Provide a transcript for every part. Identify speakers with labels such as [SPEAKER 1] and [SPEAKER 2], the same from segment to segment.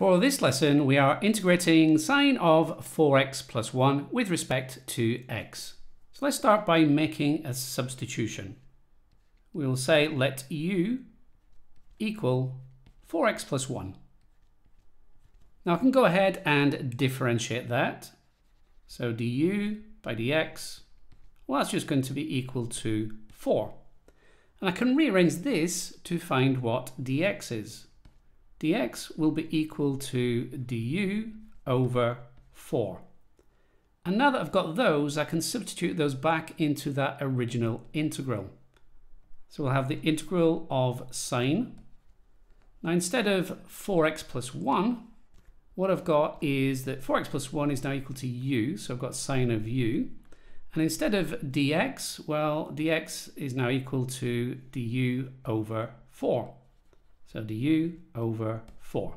[SPEAKER 1] For this lesson, we are integrating sine of 4x plus 1 with respect to x. So let's start by making a substitution. We'll say let u equal 4x plus 1. Now I can go ahead and differentiate that. So du by dx, well that's just going to be equal to 4. And I can rearrange this to find what dx is. Dx will be equal to du over 4. And now that I've got those, I can substitute those back into that original integral. So we'll have the integral of sine. Now instead of 4x plus 1, what I've got is that 4x plus 1 is now equal to u, so I've got sine of u. And instead of dx, well, dx is now equal to du over 4. So du over 4.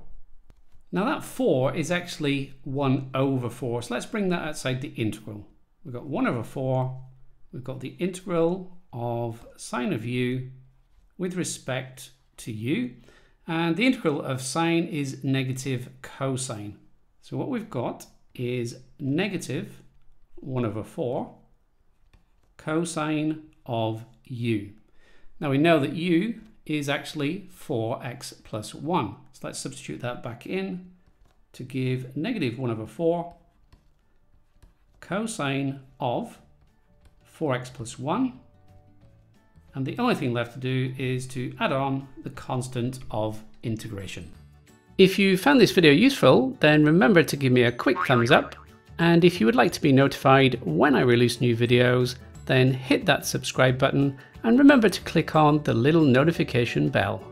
[SPEAKER 1] Now that 4 is actually 1 over 4, so let's bring that outside the integral. We've got 1 over 4, we've got the integral of sine of u with respect to u, and the integral of sine is negative cosine. So what we've got is negative 1 over 4 cosine of u. Now we know that u is actually 4x plus 1. So let's substitute that back in to give negative 1 over 4 cosine of 4x plus 1. And the only thing left to do is to add on the constant of integration. If you found this video useful, then remember to give me a quick thumbs up. And if you would like to be notified when I release new videos, then hit that subscribe button and remember to click on the little notification bell.